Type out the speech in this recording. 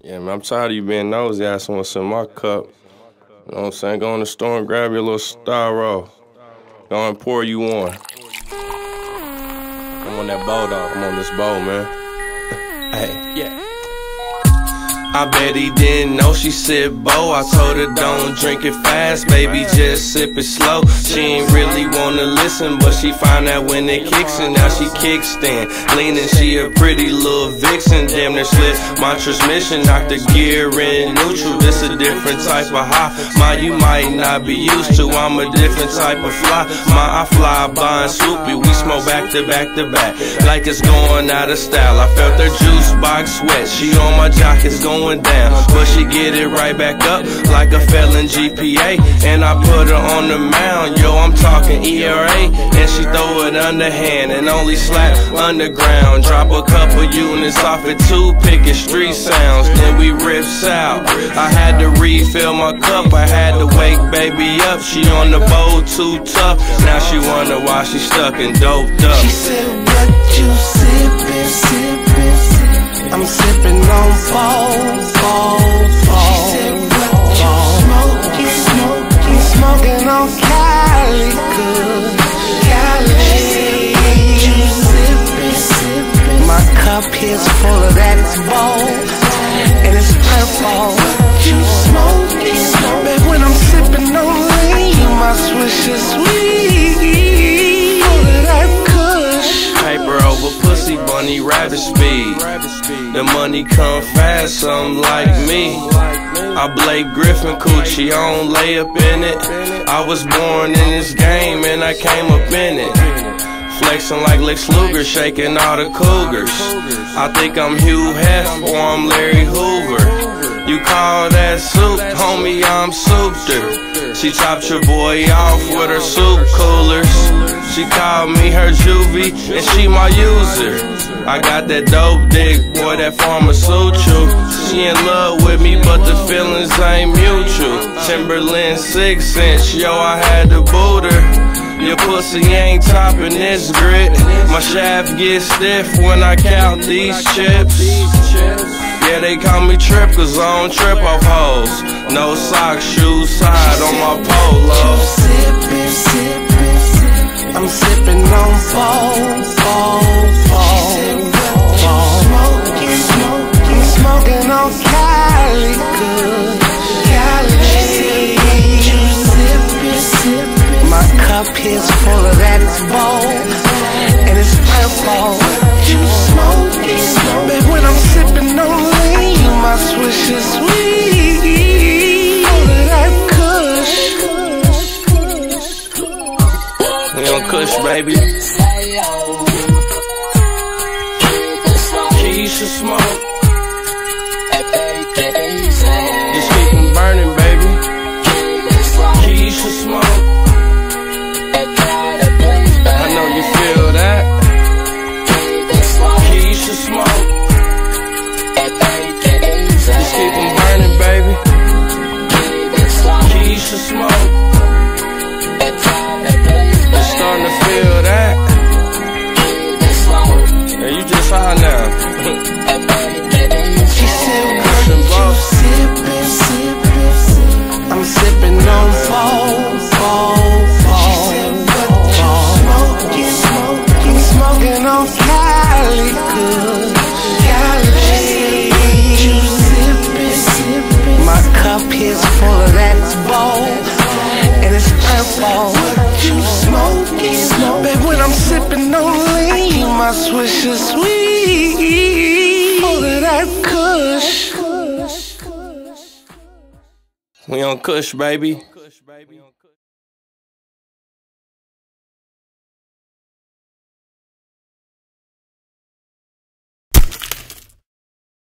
Yeah, man, I'm tired of you being nosy asking what's in my cup. You know what I'm saying? Go in the store and grab your little styro. Go and pour you one. Mm-hmm. I'm on that Boe, dog. I'm on this Boe, man. hey, mm-hmm. yeah. I bet he didn't know she sip Boe. I told her don't drink it fast, baby, just sip it slow. She ain't really wanna listen, but she find out when it kicks and now she kickstand. Leaning, she a pretty little vixen. Damn near slip my transmission, knocked the gear in neutral. This a different type of high. My you might not be used to. I'm a different type of fly. My I fly by and swoopy. We smoke back to back to back, like it's going out of style. I felt her juice box sweat. She on my jock, it's going down. But she get it right back up like a felon GPA. And I put her on the mound, yo, I'm talking ERA. And she throw it underhand and only slap underground. Drop a couple units off at two, picking street sounds. Then we rips out. I to refill my cup, I had to wake baby up. She on the Boe too tough. Now she wonder why she stuck and doped up. She said, What you sippin', sippin', sippin'? I'm sippin' on fall. fall, fall. She said, What you smokin', smokin', cup is sweet. Full of that kush. Paper over pussy, bunny, rabbit speed. The money come fast, some like me. I Blake Griffin coochie, I don't lay up in it. I was born in this game and I came up in it. Flexing like Lex Luger, shaking all the cougars. I think I'm Hugh Hef or I'm Larry Hoover. You call that soup, homie, I'm souped her. She chopped your boy off with her soup coolers. She called me her juvie, and she my user. I got that dope dick, boy, that pharmaceutical. She in love with me, but the feelings ain't mutual. Timberland 6 inch, yo, I had to boot her. Your pussy ain't topping this grit. My shaft gets stiff when I count these chips. Yeah, they call me trip cause I don't trip off hoes. No socks, shoes, side on my polo. Sippin', sippin', sippin'. I'm sippin' on fall, fall, fall, fall. Smoking, smoking, smoking on Cali good. cup is full of that Boe, and it's purple. You smoking, babe? Lean, my swish is sweet. Full of that kush. We on Kush, baby. Keisha smoke. My cup is full of that Boe. And it's a Boe. Shoot smoke. My swish is sweet. Full of that kush. We on Kush, baby.